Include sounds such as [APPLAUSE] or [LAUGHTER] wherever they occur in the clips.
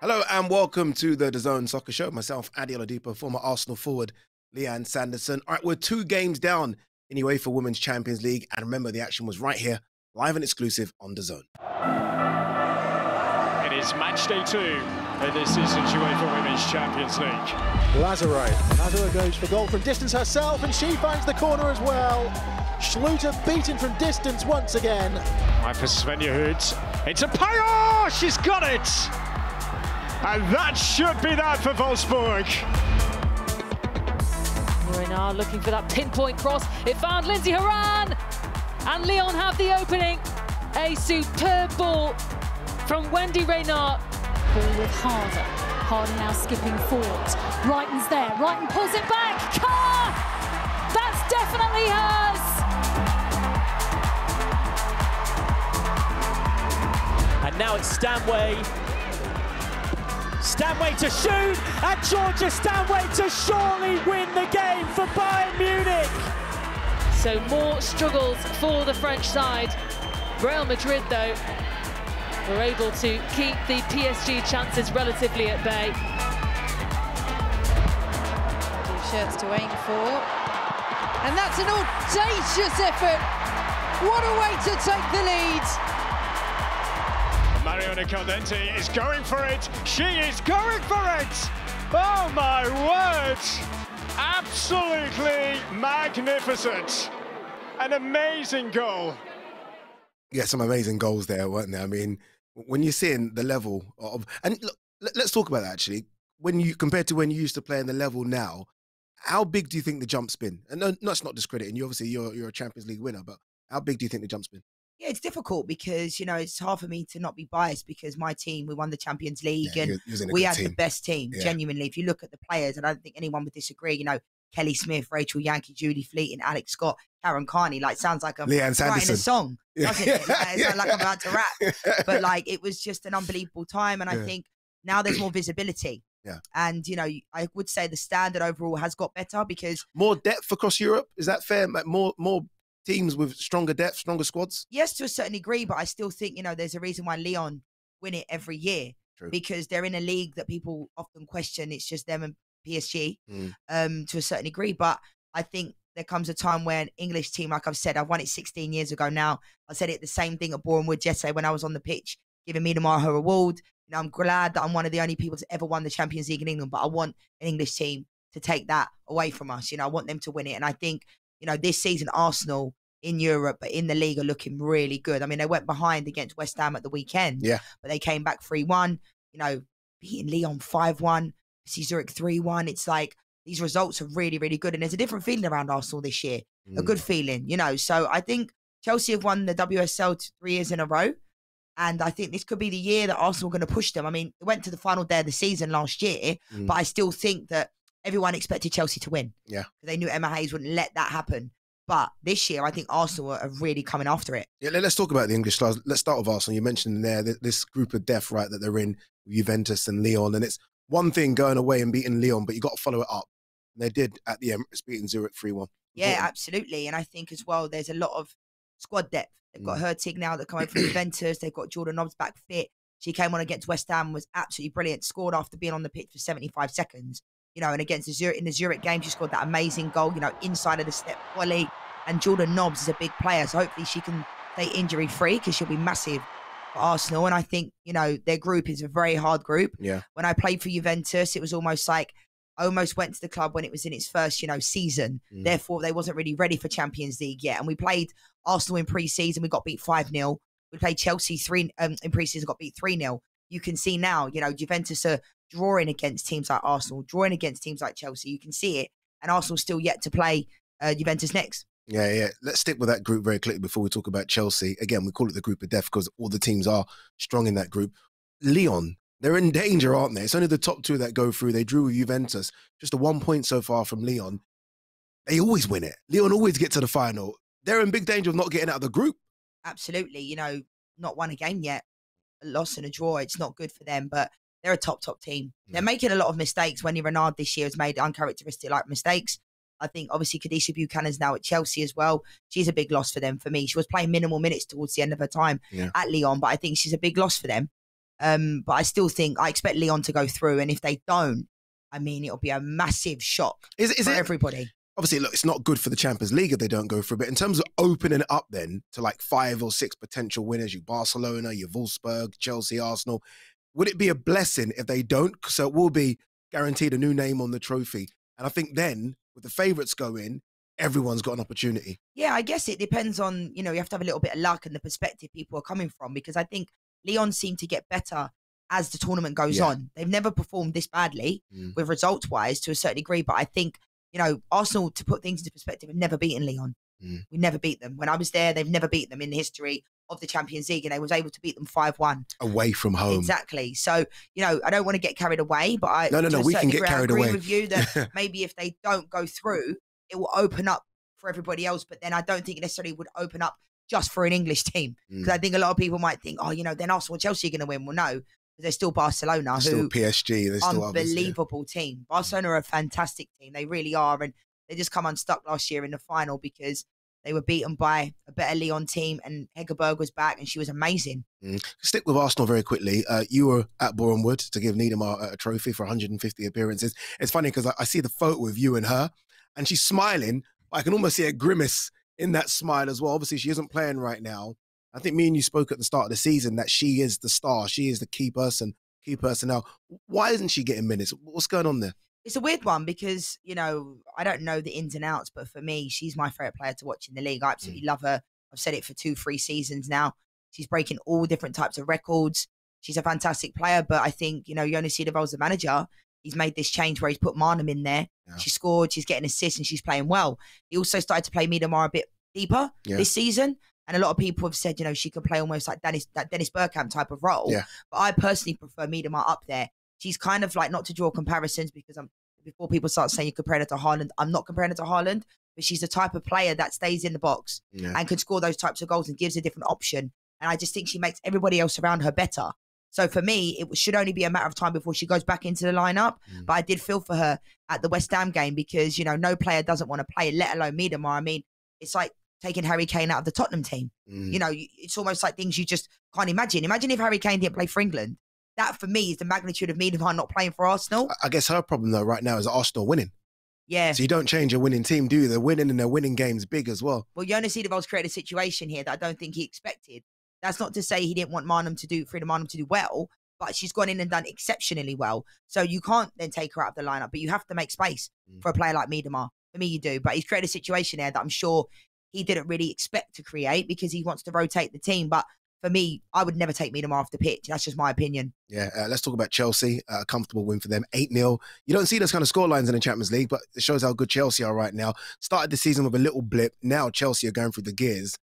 Hello and welcome to the DAZN Soccer Show. Myself, Ade Oladipo, former Arsenal forward, Lianne Sanderson. All right, we're two games down in UEFA Women's Champions League, and remember the action was right here, live and exclusive on DAZN. It is match day two in this season's UEFA Women's Champions League. Lazaro. Lazare goes for goal from distance herself, and she finds the corner as well. Schluter beaten from distance once again. Right for Svenja Huth. It's a Pajor! She's got it! And that should be that for Wolfsburg. Renard looking for that pinpoint cross. It found Lindsey Horan. And Lyon have the opening. A superb ball from Wendy Renard. Ball with Harder. Harder now skipping forward. Reiten's there. Wrighton pulls it back. Kerr! That's definitely hers. And now it's Stanway Stanway to shoot, and Georgia Stanway to surely win the game for Bayern Munich. So more struggles for the French side. Real Madrid, though, were able to keep the PSG chances relatively at bay. Shirts to aim for. And that's an audacious effort. What a way to take the lead. Mariona Caldentey is going for it. She is going for it. Oh my word. Absolutely magnificent. An amazing goal. Yeah, some amazing goals there, weren't there? I mean, when you're seeing the level of, and look, let's talk about that actually. When you compared to when you used to play in the level now, how big do you think the jump's been? And no, that's not discrediting you. Obviously, you're you're a Champions League winner, but how big do you think the jump's been? Yeah, it's difficult because you know it's hard for me to not be biased because my team we won the Champions League yeah, and we had team. the best team. Yeah. Genuinely, if you look at the players, and I don't think anyone would disagree. You know, Kelly Smith, Rachel Yankey, Julie Fleet, and Alex Scott, Karen Carney. Like sounds like I'm Lianne writing a song, doesn't yeah. it? Like, yeah. like I'm about to rap. [LAUGHS] But like it was just an unbelievable time, and I think now there's more visibility. Yeah. And, you know, I would say the standard overall has got better because more depth across Europe. Is that fair? More more teams with stronger depth, stronger squads? Yes, to a certain degree, but I still think, you know, there's a reason why Lyon win it every year. True. Because they're in a league that people often question. It's just them and PSG mm. um, to a certain degree. But I think there comes a time where an English team, like I've said, I've won it 16 years ago now. I said it the same thing at Boreham Wood yesterday when I was on the pitch, giving Miedema her award. You know, I'm glad that I'm one of the only people to ever won the Champions League in England, but I want an English team to take that away from us. You know, I want them to win it. And I think, you know, this season, Arsenal in Europe, but in the league are looking really good. I mean, they went behind against West Ham at the weekend, yeah, but they came back 3 1, you know, beating Lyon 5 1, Zurich 3 1. It's like these results are really, really good. And there's a different feeling around Arsenal this year, mm. a good feeling, you know. So I think Chelsea have won the WSL three years in a row. And I think this could be the year that Arsenal are going to push them. I mean, they went to the final day of the season last year, mm. but I still think that everyone expected Chelsea to win. Yeah. They knew Emma Hayes wouldn't let that happen. But this year, I think Arsenal are really coming after it. Yeah, let's talk about the English stars. Let's start with Arsenal. You mentioned there this group of death, right, that they're in Juventus and Lyon. And it's one thing going away and beating Lyon, but you got to follow it up. And they did at the Emirates, beating Zurich 3 1. Yeah, absolutely. And I think as well, there's a lot of squad depth. They've got mm. Hurtig now that come over from [CLEARS THROAT] Juventus. They've got Jordan Nobbs back fit. She came on against West Ham, was absolutely brilliant. Scored after being on the pitch for 75 seconds you know, and against the Zurich in the Zurich game, she scored that amazing goal, you know, inside of the step volley. And Jordan Nobbs is a big player, so hopefully she can stay injury free because she'll be massive Arsenal. And I think you know their group is a very hard group. Yeah. When I played for Juventus, it was almost like I almost went to the club when it was in its first, you know, season. Mm. Therefore, they wasn't really ready for Champions League yet. And we played Arsenal in pre-season. We got beat five 0 We played Chelsea three um, in pre-season, got beat three 0 You can see now, you know, Juventus are drawing against teams like Arsenal, drawing against teams like Chelsea. You can see it, and Arsenal still yet to play uh, Juventus next. Yeah, yeah. Let's stick with that group very quickly before we talk about Chelsea. Again, we call it the group of death because all the teams are strong in that group. Lyon, they're in danger, aren't they? It's only the top two that go through. They drew with Juventus, just a one point so far from Lyon. They always win it. Lyon always get to the final. They're in big danger of not getting out of the group. Absolutely. You know, not won a game yet. A loss and a draw. It's not good for them, but they're a top, top team. They're mm. making a lot of mistakes. Wendy Renard this year has made uncharacteristic like mistakes. I think obviously Kadeisha Buchanan's now at Chelsea as well. She's a big loss for them for me. She was playing minimal minutes towards the end of her time yeah. at Lyon, but I think she's a big loss for them. Um, but I still think I expect Lyon to go through, and if they don't, I mean, it'll be a massive shock is, is for it, everybody. Obviously, look, it's not good for the Champions League if they don't go through. But in terms of opening it up, then to like five or six potential winners, you Barcelona, you Wolfsburg, Chelsea, Arsenal, would it be a blessing if they don't? So it will be guaranteed a new name on the trophy. And I think then with the favourites going, everyone's got an opportunity. Yeah, I guess it depends on, you know, you have to have a little bit of luck and the perspective people are coming from because I think Lyon seem to get better as the tournament goes yeah. on. They've never performed this badly mm. with results wise to a certain degree, but I think, you know, Arsenal, to put things into perspective, have never beaten Lyon. Mm. We never beat them. When I was there, they've never beaten them in history of the Champions League, and they was able to beat them five one away from home. Exactly. So you know, I don't want to get carried away, but I no no no, we can get carried agree away. with you that [LAUGHS] maybe if they don't go through, it will open up for everybody else. But then I don't think it necessarily would open up just for an English team because mm. I think a lot of people might think, oh, you know, then Arsenal, Chelsea are going to win. Well, no, they're still Barcelona, who still PSG, there's still unbelievable others, yeah. team. Barcelona are a fantastic team. They really are, and they just come unstuck last year in the final because they were beaten by a better Lyon team, and Hegerberg was back, and she was amazing. Mm. Stick with Arsenal very quickly. Uh, you were at Boreham Wood to give Miedema a, trophy for 150 appearances. It's funny because I, I, see the photo of you and her, and she's smiling. I can almost see a grimace in that smile as well. Obviously, she isn't playing right now. I think me and you spoke at the start of the season that she is the star. She is the key person, key personnel. Why isn't she getting minutes? What's going on there? It's a weird one because you know I don't know the ins and outs, but for me, she's my favorite player to watch in the league. I absolutely mm. love her. I've said it for two, three seasons now. She's breaking all different types of records. She's a fantastic player, but I think you know Jonas Eidevall's the manager. He's made this change where he's put Maanum in there. Yeah. She scored. She's getting assists and she's playing well. He also started to play Miedema a bit deeper yeah. this season. And a lot of people have said, you know, she can play almost like Dennis, that Dennis Bergkamp type of role. Yeah. But I personally prefer Miedema up there. She's kind of like not to draw comparisons because I'm before people start saying you compare her to Haaland. I'm not comparing her to Haaland, but she's the type of player that stays in the box yeah. and can score those types of goals and gives a different option. And I just think she makes everybody else around her better. So for me, it should only be a matter of time before she goes back into the lineup. Mm. But I did feel for her at the West Ham game because, you know, no player doesn't want to play, let alone Miedema. I mean, it's like taking Harry Kane out of the Tottenham team. Mm. You know, it's almost like things you just can't imagine. Imagine if Harry Kane didn't play for England that for me is the magnitude of Miedema [LAUGHS] not playing for Arsenal. I guess her problem though right now is Arsenal winning. Yeah. So you don't change a winning team, do you? They're winning and they're winning games big as well. Well, Jonas Eidevall's created a situation here that I don't think he expected. That's not to say he didn't want Maanum to do Frida Maanum to do well, but she's gone in and done exceptionally well. So you can't then take her out of the lineup, but you have to make space mm. for a player like Miedema. For me, you do. But he's created a situation there that I'm sure he didn't really expect to create because he wants to rotate the team. But for me, I would never take Miedema off the pitch. That's just my opinion. Yeah, uh, let's talk about Chelsea. A uh, comfortable win for them, 8 0. You don't see those kind of scorelines in the Champions League, but it shows how good Chelsea are right now. Started the season with a little blip. Now Chelsea are going through the gears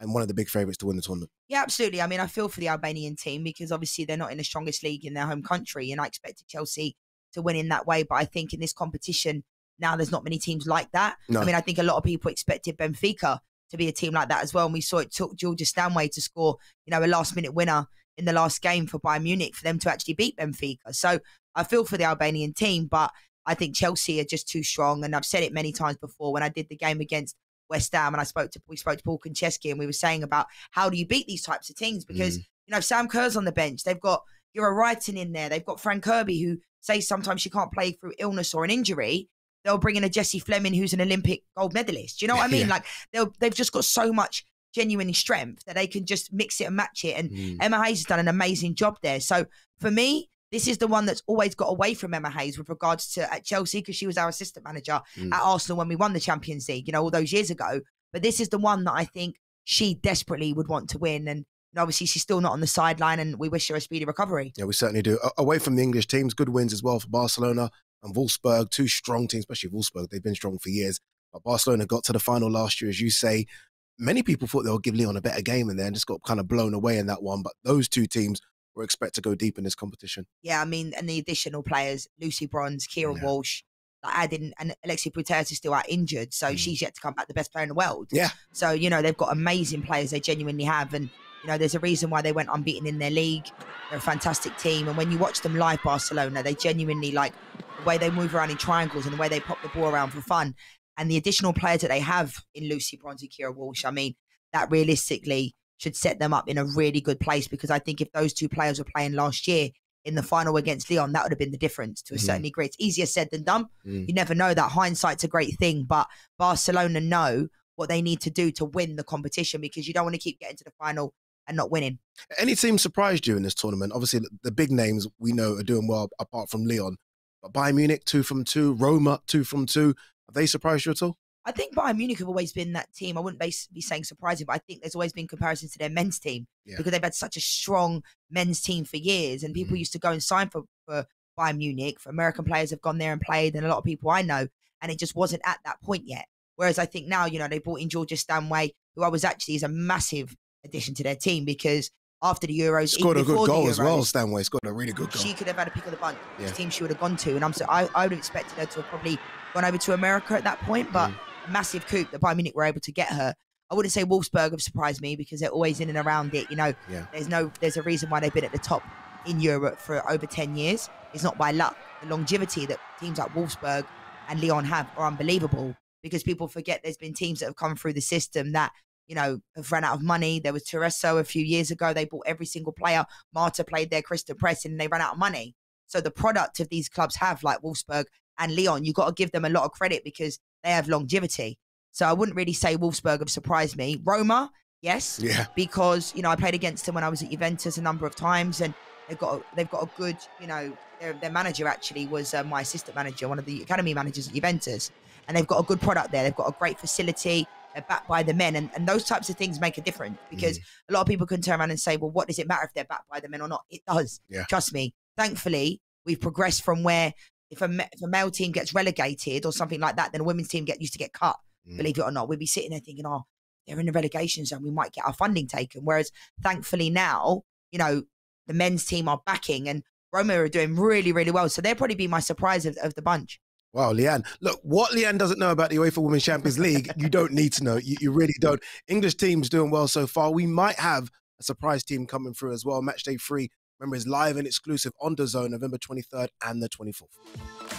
and one of the big favourites to win the tournament. Yeah, absolutely. I mean, I feel for the Albanian team because obviously they're not in the strongest league in their home country, and I expected Chelsea to win in that way. But I think in this competition, now there's not many teams like that. No. I mean, I think a lot of people expected Benfica to be a team like that as well. And we saw it took Georgia Stanway to score, you know, a last minute winner in the last game for Bayern Munich for them to actually beat Benfica. So I feel for the Albanian team, but I think Chelsea are just too strong. And I've said it many times before when I did the game against West Ham and I spoke to we spoke to Paul Konchesky and we were saying about how do you beat these types of teams because mm. you know Sam Kerr's on the bench. They've got Guro Reiten in there. They've got Fran Kirby who says sometimes she can't play through illness or an injury they'll bring in a Jessie Fleming who's an Olympic gold medalist. Do you know what I [LAUGHS] mean? Yeah. Like they'll they've just got so much genuine strength that they can just mix it and match it. And mm. Emma Hayes has done an amazing job there. So for me, this is the one that's always got away from Emma Hayes with regards to at Chelsea because she was our assistant manager mm. at Arsenal when we won the Champions League, you know, all those years ago. But this is the one that I think she desperately would want to win. And obviously she's still not on the sideline and we wish her a speedy recovery. Yeah, we certainly do. Away from the English teams, good wins as well for Barcelona and Wolfsburg, two strong teams, especially Wolfsburg. They've been strong for years. But Barcelona got to the final last year, as you say. Many people thought they'll give Lyon a better game in there and just got kind of blown away in that one. But those two teams were expected to go deep in this competition. Yeah, I mean, and the additional players, Lucy Bronze, Keira yeah. Walsh, like adding, and Alexia Putellas is still out injured, so mm. she's yet to come back the best player in the world. Yeah. So, you know, they've got amazing players, they genuinely have. And, you know, there's a reason why they went unbeaten in their league. They're a fantastic team. And when you watch them live, Barcelona, they genuinely like the way they move around in triangles and the way they pop the ball around for fun. and the additional players that they have in Lucy Bronze, Keira Walsh, I mean, that realistically should set them up in a really good place because I think if those two players were playing last year in the final against Lyon, that would have been the difference to a mm. certain degree. It's easier said than done. Mm. You never know that hindsight's a great thing, but Barcelona know what they need to do to win the competition because you don't want to keep getting to the final and not winning. Any team surprised you in this tournament? Obviously, the big names we know are doing well apart from Lyon. But Bayern Munich, two from two. Roma, two from two. Have they surprised you at all? I think Bayern Munich have always been that team. I wouldn't be, be saying surprising, but I think there's always been comparisons to their men's team yeah. because they've had such a strong men's team for years. And people mm. used to go and sign for, for Bayern Munich. For American players have gone there and played, and a lot of people I know, and it just wasn't at that point yet. Whereas I think now, you know, they brought in Georgia Stanway, who I was actually is a massive addition to their team because after the Euros, scored a good goal Euros, as well. Stanway scored a really good goal. She could have had a pick of the bunch. Yeah. team she would have gone to, and I'm so I, I would have expected her to have probably gone over to America at that point, but. Mm. Massive coup that Bayern Munich were able to get her. I wouldn't say Wolfsburg have surprised me because they're always in and around it. You know, yeah. there's no, there's a reason why they've been at the top in Europe for over 10 years. It's not by luck. The longevity that teams like Wolfsburg and Lyon have are unbelievable because people forget there's been teams that have come through the system that you know, have run out of money. There was Tyresö a few years ago. They bought every single player. Marta played there, Christen Press, and they ran out of money. So the product of these clubs have, like Wolfsburg and Lyon, you've got to give them a lot of credit because they have longevity. So I wouldn't really say Wolfsburg have surprised me. Roma, yes, yeah, because you know I played against them when I was at Juventus a number of times, and they've got a, they've got a good, you know, their, their manager actually was uh, my assistant manager, one of the academy managers at Juventus, and they've got a good product there. They've got a great facility. They're backed by the men, and, and those types of things make a difference because mm. a lot of people can turn around and say, well, what does it matter if they're backed by the men or not? It does. Yeah. Trust me. Thankfully, we've progressed from where if a, if a male team gets relegated or something like that, then a women's team get used to get cut. Mm. Believe it or not, we'd be sitting there thinking, oh, they're in the relegation zone. We might get our funding taken. Whereas thankfully now, you know, the men's team are backing and Roma are doing really, really well. So they'll probably be my surprise of, of the bunch. Wow, Lianne. Look, what Lianne doesn't know about the UEFA Women's Champions League, you don't need to know. You, you, really don't. English team's doing well so far. We might have a surprise team coming through as well. Match day three, remember, is live and exclusive on the zone November 23rd and the 24th.